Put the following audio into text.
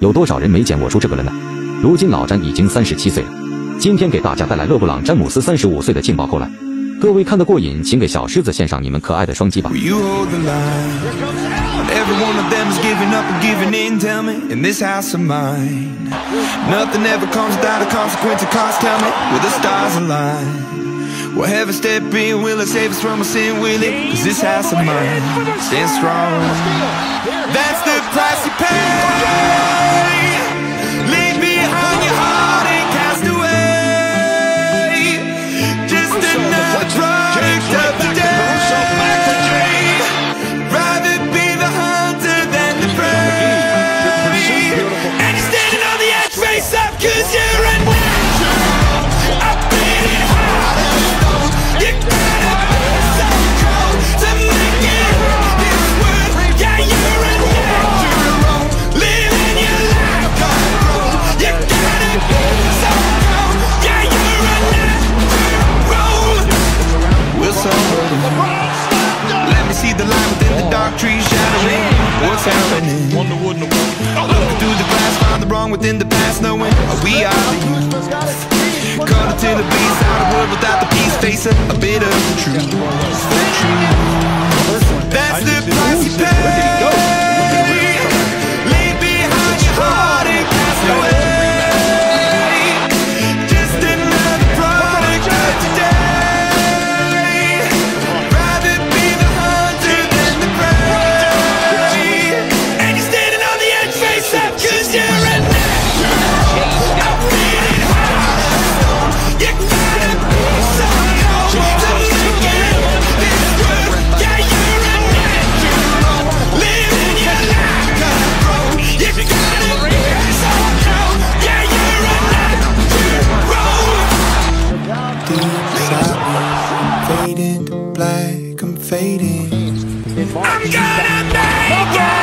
有多少人没见我出这个了呢？如今老詹已经三十七岁了，今天给大家带来勒布朗詹姆斯三十五岁的劲爆扣篮。各位看得过瘾，请给小狮子献上你们可爱的双击吧。dark trees shattering. What's happening? Looking through the glass, find the wrong within the past Knowing we are the youth Cut to the beast, out of wood without the peace Facing a bit of the truth Faded black, I'm fading. I'm gonna make it!